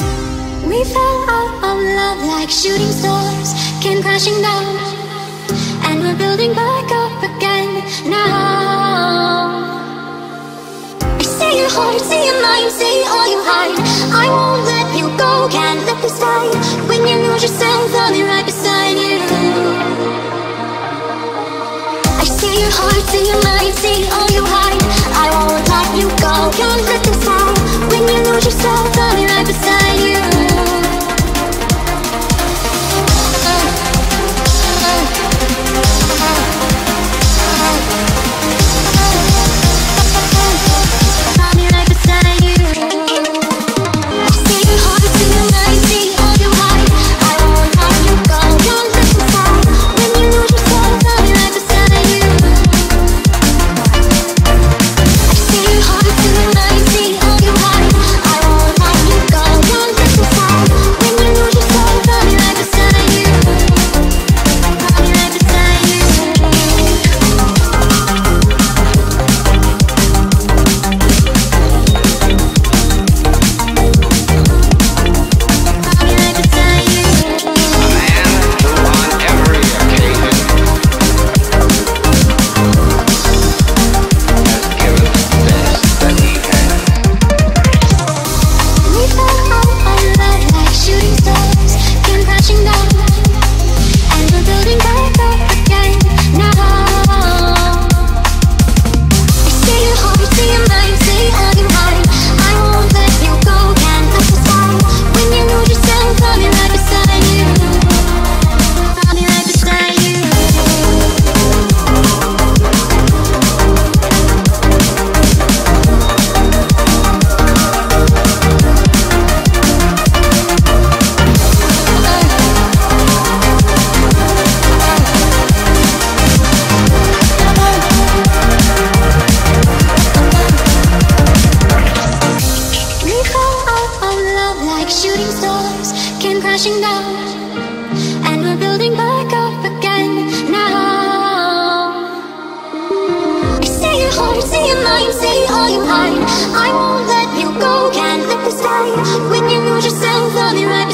We fell out of love like shooting stars came crashing down, and we're building back up again now. I see your heart, see your mind, see all you hide. I won't let you go, can't let this die. When you lose yourself, I'll be right beside you. I see your heart, see your mind, see all you crashing down, and we're building back up again now. I see your heart, see your mind, see all you hide. I won't let you go, can't let this die. When you lose yourself, I'll be right